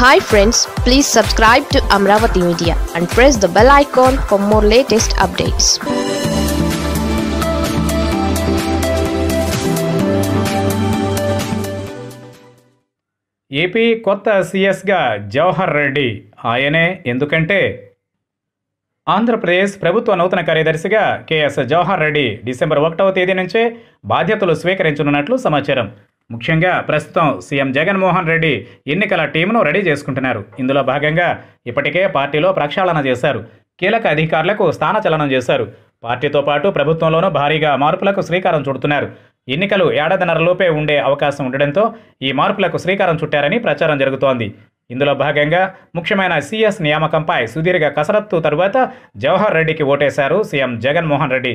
Hi friends please subscribe to Amaravati media and press the bell icon for more latest updates AP కొత్త సీఎస్గా జవహర్ రెడ్డి ఆయనే ఎందుకంటే ఆంధ్రప్రదేశ్ ప్రభుత్వ నూతన కార్యదర్శిగా కెఎస్ జవహర్ రెడ్డి డిసెంబర్ ఒకటవ తేదీ నుంచే బాధ్యతలు స్వీకరించనున్నట్లు సమాచారం. ముఖ్యంగా ప్రస్తుతం సీఎం జగన్మోహన్ రెడ్డి ఎన్నికల టీంను రెడీ చేసుకుంటున్నారు. ఇందులో భాగంగా ఇప్పటికే పార్టీలో ప్రక్షాళన చేశారు. కీలక అధికారులకు స్థానచలనం చేశారు. పార్టీతో పాటు ప్రభుత్వంలోనూ భారీగా మార్పులకు శ్రీకారం చుడుతున్నారు. ఎన్నికలు ఏడాదిన్నరలోపే ఉండే అవకాశం ఉండడంతో ఈ మార్పులకు శ్రీకారం చుట్టారని ప్రచారం జరుగుతోంది. ఇందులో భాగంగా ముఖ్యమైన సీఎస్ నియామకంపై సుదీర్ఘ కసరత్తు తరువాత జవహర్ రెడ్డికి ఓటేశారు సీఎం జగన్మోహన్ రెడ్డి.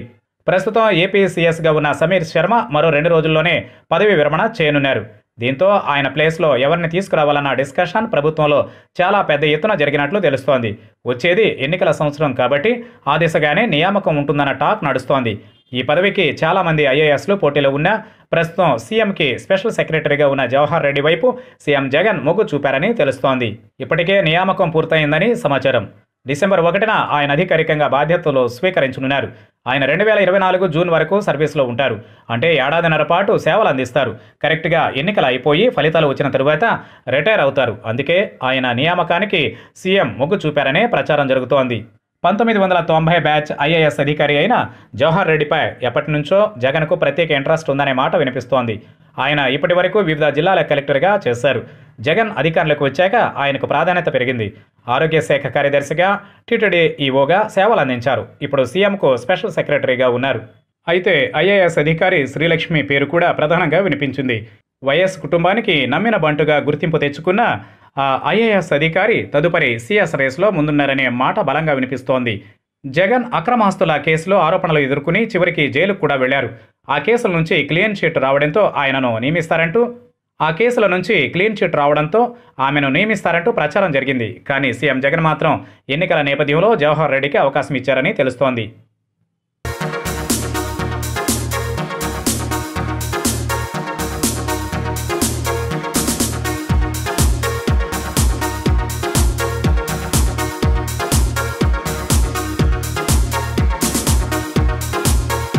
ప్రస్తుతం ఏపీసీఎస్గా ఉన్న సమీర్ శర్మ మరో రెండు రోజుల్లోనే పదవి విరమణ చేయనున్నారు. దీంతో ఆయన ప్లేస్లో ఎవరిని తీసుకురావాలన్న డిస్కషన్ ప్రభుత్వంలో చాలా పెద్ద ఎత్తున జరిగినట్లు తెలుస్తోంది. వచ్చేది ఎన్నికల సంవత్సరం కాబట్టి ఆ దిశగానే నియామకం ఉంటుందన్న టాక్ నడుస్తోంది. ఈ పదవికి చాలామంది ఐఏఎస్లు పోటీలో ఉన్నా ప్రస్తుతం సీఎంకి స్పెషల్ సెక్రటరీగా ఉన్న జవహర్ రెడ్డి వైపు సీఎం జగన్ మొగ్గు చూపారని తెలుస్తోంది. ఇప్పటికే నియామకం పూర్తయిందని సమాచారం. డిసెంబర్ ఒకటిన ఆయన అధికారికంగా బాధ్యతలు స్వీకరించనున్నారు. ఆయన రెండు వేల ఇరవై నాలుగు జూన్ వరకు సర్వీస్లో ఉంటారు. అంటే ఏడాదిన్నర పాటు సేవలు అందిస్తారు. కరెక్ట్గా ఎన్నికలు అయిపోయి ఫలితాలు వచ్చిన తరువాత రిటైర్ అవుతారు. అందుకే ఆయన నియామకానికి సీఎం మొగ్గు చూపారనే ప్రచారం జరుగుతోంది. పంతొమ్మిది వందల తొంభై బ్యాచ్ ఐఏఎస్ అధికారి అయిన జవహర్ రెడ్డిపై ఎప్పటి నుంచో జగన్కు ప్రత్యేక ఇంట్రెస్ట్ ఉందనే మాట వినిపిస్తోంది. ఆయన ఇప్పటి వరకు వివిధ జిల్లాల కలెక్టర్గా చేశారు. జగన్ అధికారులకు వచ్చాక ఆయనకు ప్రాధాన్యత పెరిగింది. ఆరోగ్య శాఖ కార్యదర్శిగా టీటీడీ ఈఓగా సేవలు అందించారు. ఇప్పుడు సీఎంకు స్పెషల్ సెక్రటరీగా ఉన్నారు. అయితే ఐఏఎస్ అధికారి శ్రీలక్ష్మి పేరు కూడా ప్రధానంగా వినిపించింది. వైఎస్ కుటుంబానికి నమ్మిన బంటుగా గుర్తింపు తెచ్చుకున్న ఆ ఐఏఎస్ అధికారి తదుపరి సీఎస్ రేసులో ముందున్నారనే మాట బలంగా వినిపిస్తోంది. జగన్ అక్రమాస్తుల కేసులో ఆరోపణలు ఎదుర్కొని చివరికి జైలుకు కూడా వెళ్ళారు. ఆ కేసుల నుంచి క్లీన్ చిట్ రావడంతో ఆయనను నియమిస్తారంటూ ఆ కేసుల నుంచి క్లీన్ చిట్ రావడంతో ఆమెను నియమిస్తారంటూ ప్రచారం జరిగింది. కానీ సీఎం జగన్ మాత్రం ఎన్నికల నేపథ్యంలో జవహర్ రెడ్డికి అవకాశం ఇచ్చారని తెలుస్తోంది.